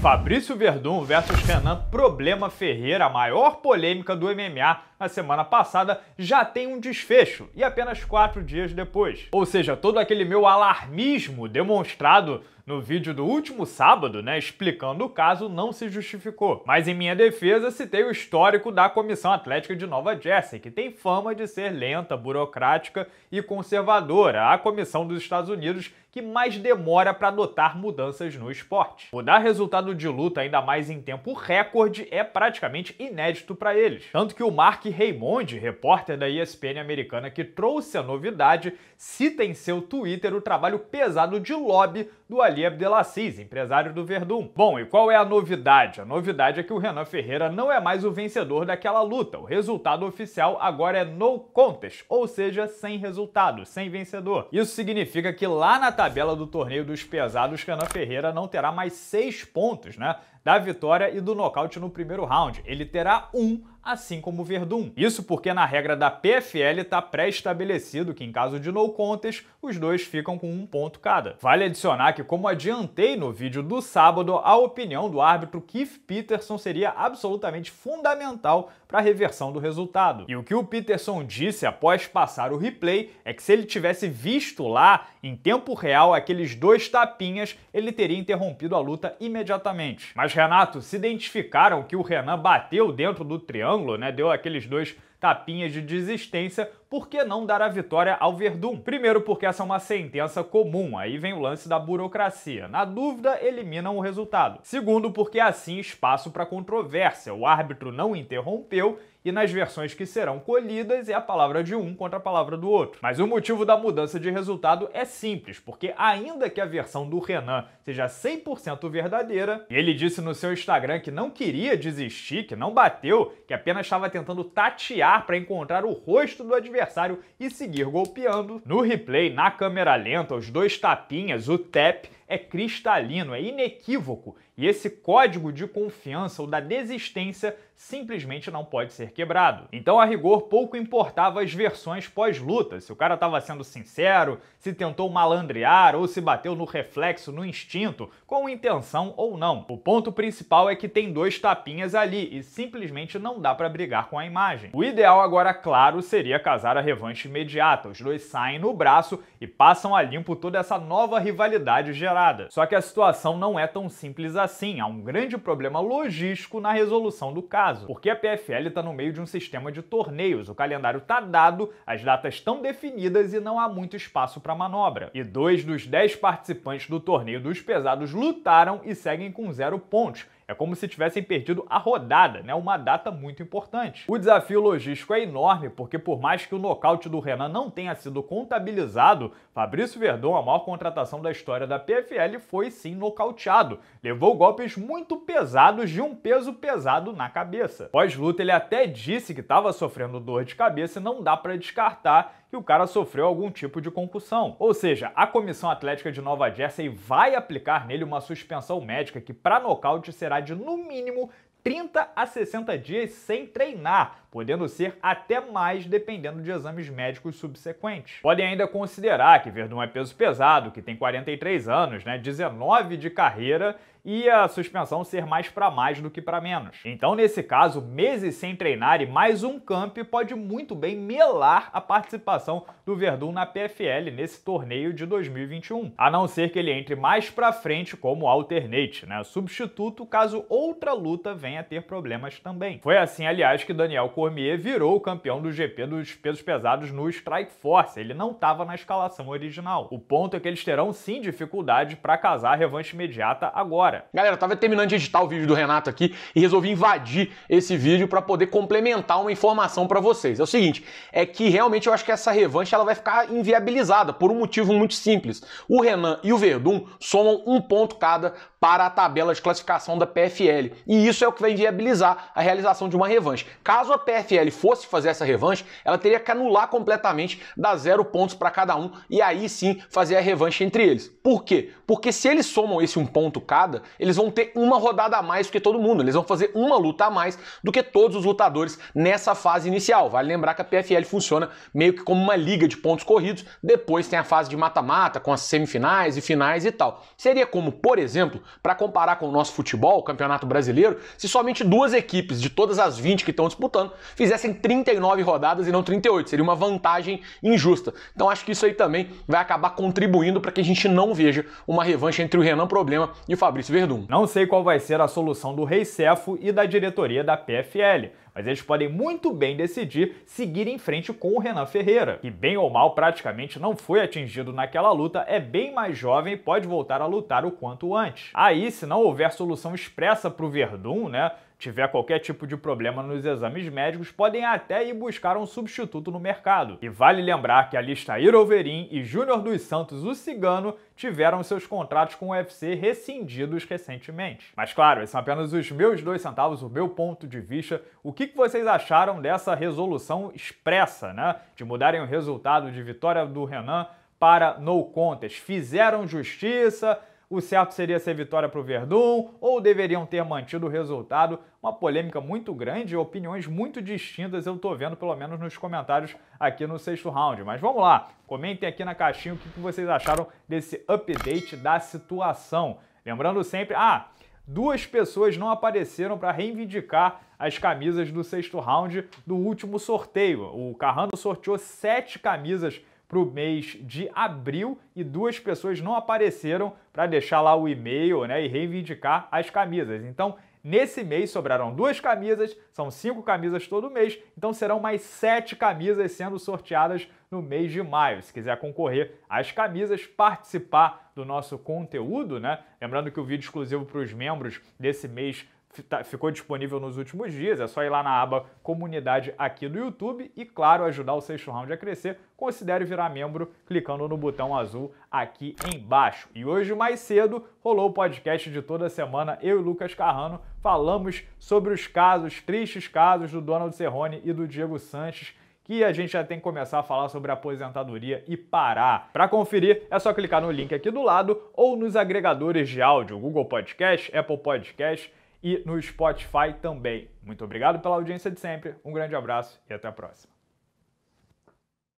Fabrício Verdun versus Renan Problema Ferreira, a maior polêmica do MMA na semana passada, já tem um desfecho e apenas quatro dias depois. Ou seja, todo aquele meu alarmismo demonstrado no vídeo do último sábado, né, explicando o caso, não se justificou. Mas em minha defesa, citei o histórico da Comissão Atlética de Nova Jersey, que tem fama de ser lenta, burocrática e conservadora. A Comissão dos Estados Unidos que mais demora para adotar mudanças no esporte. Mudar resultado de luta ainda mais em tempo recorde é praticamente inédito para eles. Tanto que o Mark Raymond, repórter da ESPN americana que trouxe a novidade, cita em seu Twitter o trabalho pesado de lobby do Ali Abdelaziz, empresário do Verdun. Bom, e qual é a novidade? A novidade é que o Renan Ferreira não é mais o vencedor daquela luta. O resultado oficial agora é no contest, ou seja, sem resultado, sem vencedor. Isso significa que lá na tabela do torneio dos pesados, Renan Ferreira não terá mais seis pontos, né? Da vitória e do nocaute no primeiro round. Ele terá um assim como o Verdun. Isso porque na regra da PFL está pré-estabelecido que em caso de no contest, os dois ficam com um ponto cada. Vale adicionar que, como adiantei no vídeo do sábado, a opinião do árbitro Keith Peterson seria absolutamente fundamental para a reversão do resultado. E o que o Peterson disse após passar o replay é que se ele tivesse visto lá, em tempo real, aqueles dois tapinhas, ele teria interrompido a luta imediatamente. Mas, Renato, se identificaram que o Renan bateu dentro do triângulo triângulo, né? Deu aqueles dois tapinhas de desistência, por que não dar a vitória ao Verdun? Primeiro, porque essa é uma sentença comum, aí vem o lance da burocracia. Na dúvida, eliminam o resultado. Segundo, porque assim espaço para controvérsia. O árbitro não interrompeu e nas versões que serão colhidas é a palavra de um contra a palavra do outro. Mas o motivo da mudança de resultado é simples, porque ainda que a versão do Renan seja 100% verdadeira, ele disse no seu Instagram que não queria desistir, que não bateu, que apenas estava tentando tatear para encontrar o rosto do adversário e seguir golpeando, no replay, na câmera lenta, os dois tapinhas, o tap, é cristalino, é inequívoco, e esse código de confiança ou da desistência simplesmente não pode ser quebrado. Então, a rigor, pouco importava as versões pós-luta, se o cara estava sendo sincero, se tentou malandrear ou se bateu no reflexo, no instinto, com intenção ou não. O ponto principal é que tem dois tapinhas ali e simplesmente não dá para brigar com a imagem. O ideal agora, claro, seria casar a revanche imediata. Os dois saem no braço e passam a limpo toda essa nova rivalidade gerada. Só que a situação não é tão simples assim. Há um grande problema logístico na resolução do caso caso, porque a PFL está no meio de um sistema de torneios, o calendário está dado, as datas estão definidas e não há muito espaço para manobra. E dois dos dez participantes do torneio dos pesados lutaram e seguem com zero pontos, é como se tivessem perdido a rodada, né? Uma data muito importante. O desafio logístico é enorme, porque por mais que o nocaute do Renan não tenha sido contabilizado, Fabrício Verdon, a maior contratação da história da PFL, foi sim nocauteado. Levou golpes muito pesados de um peso pesado na cabeça. Pós-luta, ele até disse que estava sofrendo dor de cabeça e não dá para descartar que o cara sofreu algum tipo de concussão. Ou seja, a Comissão Atlética de Nova Jersey vai aplicar nele uma suspensão médica que para nocaute será de no mínimo 30 a 60 dias sem treinar, podendo ser até mais dependendo de exames médicos subsequentes. Podem ainda considerar que Verdun é peso pesado, que tem 43 anos, né, 19 de carreira e a suspensão ser mais para mais do que para menos. Então, nesse caso, meses sem treinar e mais um camp pode muito bem melar a participação do Verdun na PFL nesse torneio de 2021, a não ser que ele entre mais para frente como alternate, né, substituto caso outra luta venha a ter problemas também. Foi assim, aliás, que Daniel Cormier virou o campeão do GP dos pesos pesados no Strike Force. Ele não estava na escalação original. O ponto é que eles terão sim dificuldade para casar a revanche imediata agora. Galera, eu tava terminando de editar o vídeo do Renato aqui e resolvi invadir esse vídeo para poder complementar uma informação para vocês. É o seguinte, é que realmente eu acho que essa revanche ela vai ficar inviabilizada por um motivo muito simples. O Renan e o Verdun somam um ponto cada para a tabela de classificação da PFL. E isso é o que vai inviabilizar a realização de uma revanche. Caso a PFL fosse fazer essa revanche, ela teria que anular completamente, dar zero pontos para cada um e aí sim fazer a revanche entre eles. Por quê? Porque se eles somam esse um ponto cada, eles vão ter uma rodada a mais do que todo mundo. Eles vão fazer uma luta a mais do que todos os lutadores nessa fase inicial. Vale lembrar que a PFL funciona meio que como uma liga de pontos corridos. Depois tem a fase de mata-mata com as semifinais e finais e tal. Seria como, por exemplo, para comparar com o nosso futebol, o Campeonato Brasileiro, se somente duas equipes de todas as 20 que estão disputando fizessem 39 rodadas e não 38. Seria uma vantagem injusta. Então acho que isso aí também vai acabar contribuindo para que a gente não veja uma revanche entre o Renan Problema e o Fabrício Verdun. Não sei qual vai ser a solução do Rei Cefo e da diretoria da PFL, mas eles podem muito bem decidir seguir em frente com o Renan Ferreira, que bem ou mal praticamente não foi atingido naquela luta, é bem mais jovem e pode voltar a lutar o quanto antes. Aí, se não houver solução expressa para o Verdun, né, tiver qualquer tipo de problema nos exames médicos, podem até ir buscar um substituto no mercado. E vale lembrar que Alistair Overeem e Júnior dos Santos, o Cigano, tiveram seus contratos com o UFC rescindidos recentemente. Mas claro, esses são apenas os meus dois centavos, o meu ponto de vista. O que vocês acharam dessa resolução expressa, né? De mudarem o resultado de vitória do Renan para no contest. Fizeram justiça, o certo seria ser vitória para o Verdun ou deveriam ter mantido o resultado? Uma polêmica muito grande, opiniões muito distintas eu estou vendo, pelo menos nos comentários aqui no sexto round. Mas vamos lá, comentem aqui na caixinha o que vocês acharam desse update da situação. Lembrando sempre, ah, duas pessoas não apareceram para reivindicar as camisas do sexto round do último sorteio. O Carrano sorteou sete camisas para o mês de abril e duas pessoas não apareceram para deixar lá o e-mail né, e reivindicar as camisas. Então, nesse mês sobraram duas camisas, são cinco camisas todo mês, então serão mais sete camisas sendo sorteadas no mês de maio. Se quiser concorrer às camisas, participar do nosso conteúdo, né? Lembrando que o vídeo exclusivo para os membros desse mês ficou disponível nos últimos dias. É só ir lá na aba comunidade aqui do YouTube e, claro, ajudar o sexto round a crescer. Considere virar membro clicando no botão azul aqui embaixo. E hoje, mais cedo, rolou o podcast de toda semana. Eu e Lucas Carrano falamos sobre os casos, tristes casos do Donald Cerrone e do Diego Sanches que a gente já tem que começar a falar sobre aposentadoria e parar. Para conferir, é só clicar no link aqui do lado ou nos agregadores de áudio, Google Podcast, Apple Podcast e no Spotify também. Muito obrigado pela audiência de sempre, um grande abraço e até a próxima.